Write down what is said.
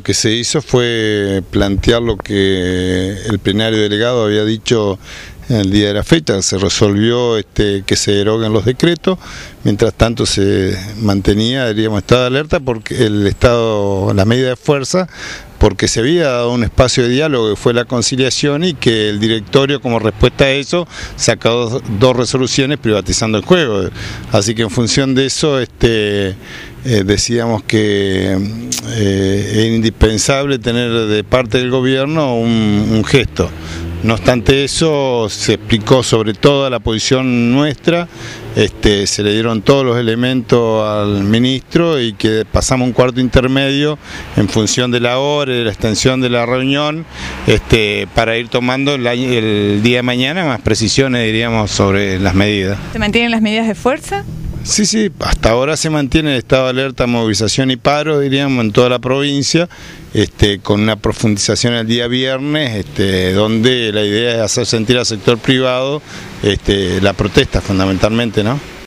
Lo que se hizo fue plantear lo que el plenario delegado había dicho el día de la fecha, se resolvió este, que se deroguen los decretos, mientras tanto se mantenía, diríamos, estado de alerta porque el estado, la medida de fuerza, porque se había dado un espacio de diálogo que fue la conciliación y que el directorio como respuesta a eso sacó dos, resoluciones privatizando el juego. Así que en función de eso este, eh, decíamos que eh, es indispensable tener de parte del gobierno un gesto. No obstante eso, se explicó sobre todo la posición nuestra, este, se le dieron todos los elementos al ministro y que pasamos un cuarto intermedio en función de la hora y de la extensión de la reunión este, para ir tomando el, el día de mañana más precisiones, diríamos, sobre las medidas. ¿Se mantienen las medidas de fuerza? Sí, sí, hasta ahora se mantiene el estado de alerta, movilización y paro, diríamos, en toda la provincia, este, con una profundización el día viernes, este, donde la idea es hacer sentir al sector privado este, la protesta fundamentalmente, ¿no?